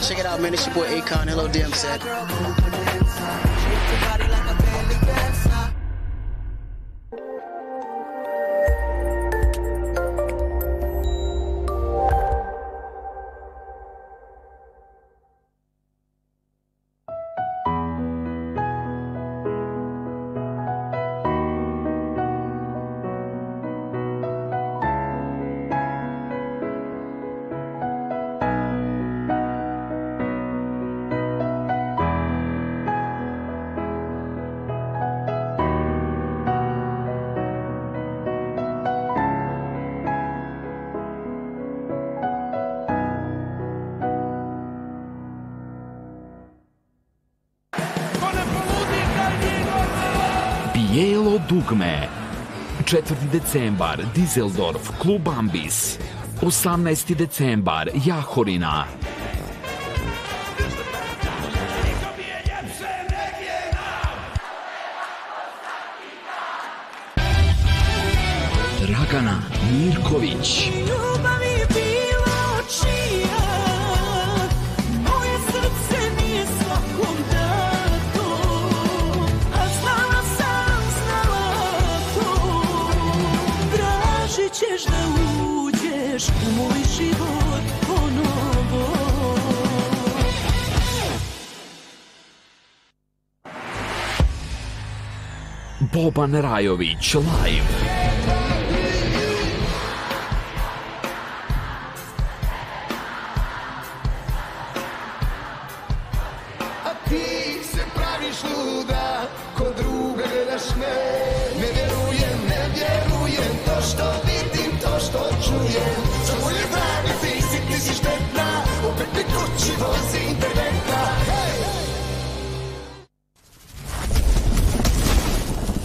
check it out, man. It's your boy Akon. Hello, DM said. Bijelo dugme 4. decembar Dizeldorf, klub Ambis 18. decembar Jahorina Dragana Mirković Бобан Раєвич лайв.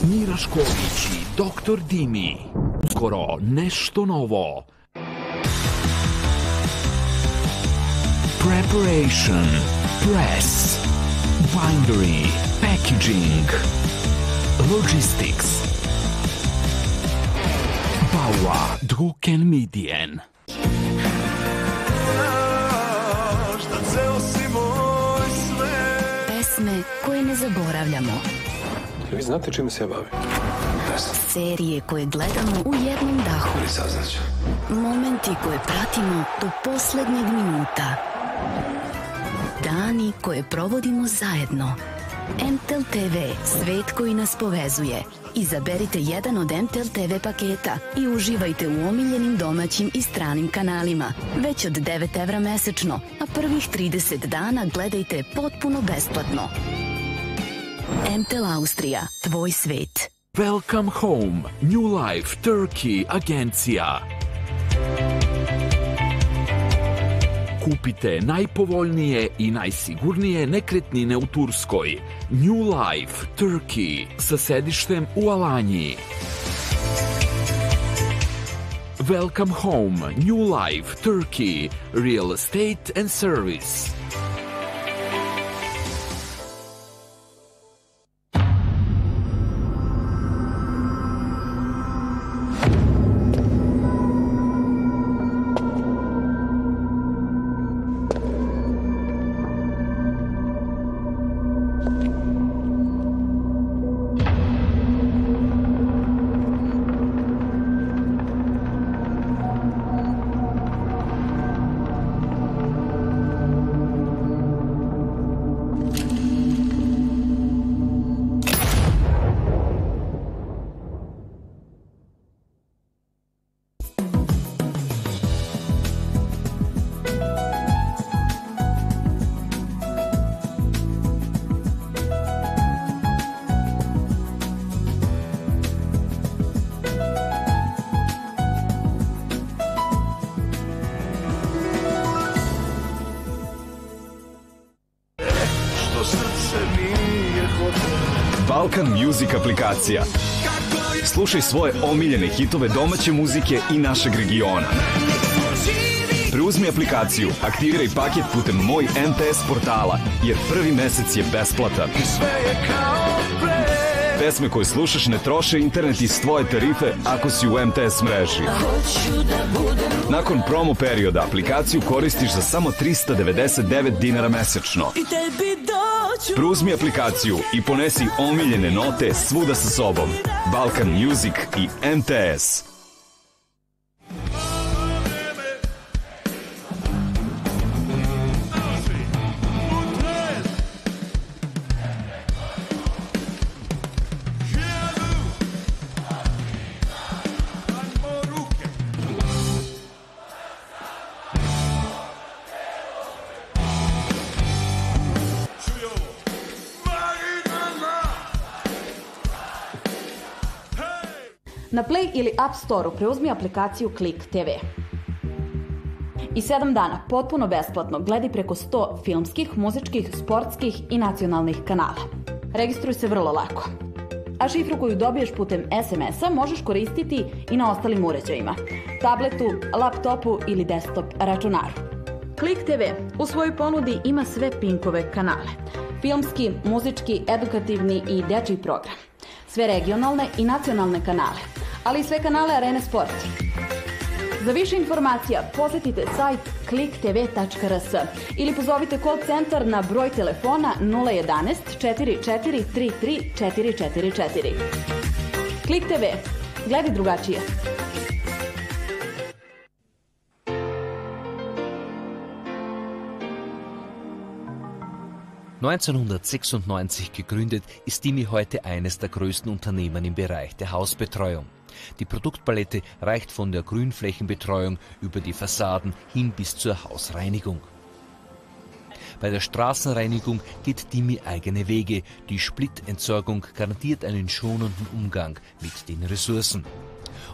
Mira Šković i Doktor Dimi. Skoro nešto novo. Preparation Press Bindery Packaging Logistics. Baua Drucken Medien. Pesme koje ne zaboravljamo. Vi znate čime se ja bavim? Serije koje gledamo u jednom dahu. Saznaću. Momenti koje pratimo do poslednjeg minuta. Dani koje provodimo zajedno. MTEL TV, svet koji nas povezuje. Izaberite jedan od MTEL TV paketa i uživajte u omiljenim domaćim i stranim kanalima. Već od 9 evra mesečno, a prvih 30 dana gledajte potpuno besplatno. MTEL Austrija, tvoj svet. Welcome Home New Life Turkey Agencija Kupite najpovoljnije i najsigurnije nekretnine u Turskoj. New Life Turkey sa sedištem u Alanji. Welcome Home New Life Turkey Real Estate and Service. Balkan Music aplikacija. Slušaj svoje omiljene hitove domaće muzike i našeg regiona. Preuzmi aplikaciju, aktiviraj paket putem moj MTS portala, jer prvi mesec je besplatan. Sve je kao pre Pesme koje slušaš ne troše internet iz tvoje tarife ako si u MTS mreži. Nakon promo perioda aplikaciju koristiš za samo 399 dinara mesečno. I tebi doću Preuzmi aplikaciju i ponesi omiljene note svuda sa sobom. Balkan Music i MTS. Na Play ili App Store-u preuzmi aplikaciju Klik TV. I sedam dana, potpuno besplatno, gledaj preko 100 filmskih, muzičkih, sportskih i nacionalnih kanala. Registruj se vrlo lako. A šifru koju dobiješ putem SMS-a možeš koristiti i na ostalim uređajima. Tabletu, laptopu ili desktop računaru. Klik TV u svojoj ponudi ima sve Pinkove kanale. Filmski, muzički, edukativni i dečiji program. Sve regionalne i nacionalne kanale, ali i sve kanale Arene Sport. Za više informacija posetite sajt kliktv.rs ili pozovite call centar na broj telefona 011 4433 444. Klik TV. Drugačije. 1996 gegründet, ist Dimi heute eines der größten Unternehmen im Bereich der Hausbetreuung. Die Produktpalette reicht von der Grünflächenbetreuung über die Fassaden hin bis zur Hausreinigung. Bei der Straßenreinigung geht Dimi eigene Wege. Die Splittentsorgung garantiert einen schonenden Umgang mit den Ressourcen.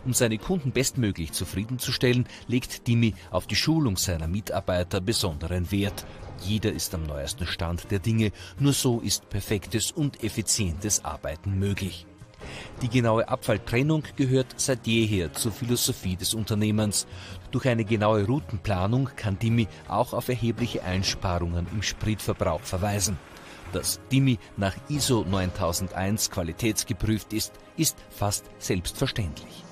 Um seine Kunden bestmöglich zufriedenzustellen, legt Dimi auf die Schulung seiner Mitarbeiter besonderen Wert. Jeder ist am neuesten Stand der Dinge, nur so ist perfektes und effizientes Arbeiten möglich. Die genaue Abfalltrennung gehört seit jeher zur Philosophie des Unternehmens. Durch eine genaue Routenplanung kann Dimi auch auf erhebliche Einsparungen im Spritverbrauch verweisen. Dass Dimi nach ISO 9001 qualitätsgeprüft ist, ist fast selbstverständlich.